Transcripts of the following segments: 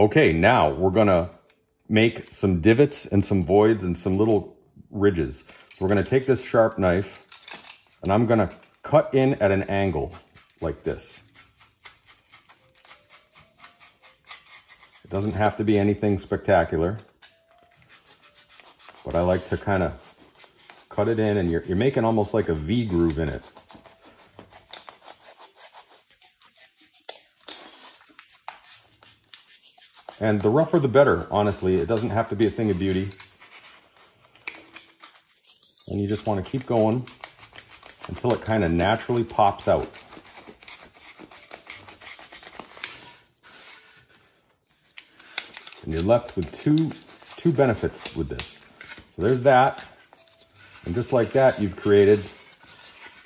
Okay, now we're gonna make some divots and some voids and some little ridges. So we're gonna take this sharp knife and I'm gonna cut in at an angle like this. It doesn't have to be anything spectacular, but I like to kind of cut it in and you're, you're making almost like a V groove in it. And the rougher the better, honestly. It doesn't have to be a thing of beauty. And you just want to keep going until it kind of naturally pops out. And you're left with two, two benefits with this. So there's that. And just like that, you've created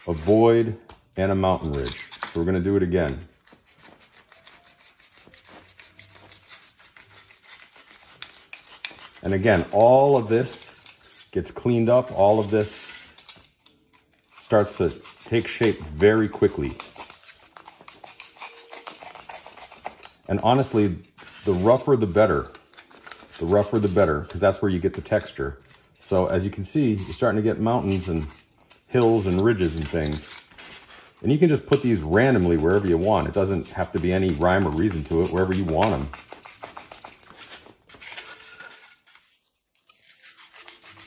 a void and a mountain ridge. So we're going to do it again. And again, all of this gets cleaned up. All of this starts to take shape very quickly. And honestly, the rougher the better. The rougher the better, because that's where you get the texture. So as you can see, you're starting to get mountains and hills and ridges and things. And you can just put these randomly wherever you want. It doesn't have to be any rhyme or reason to it, wherever you want them.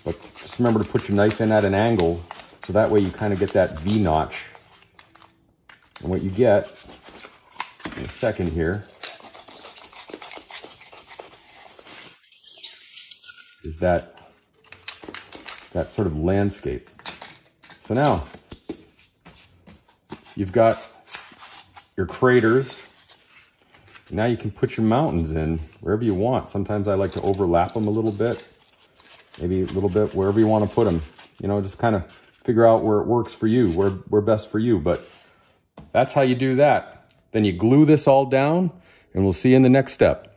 But just remember to put your knife in at an angle so that way you kind of get that V notch. And what you get in a second here is that, that sort of landscape. So now you've got your craters. Now you can put your mountains in wherever you want. Sometimes I like to overlap them a little bit maybe a little bit wherever you want to put them. You know, just kind of figure out where it works for you, where, where best for you. But that's how you do that. Then you glue this all down and we'll see you in the next step.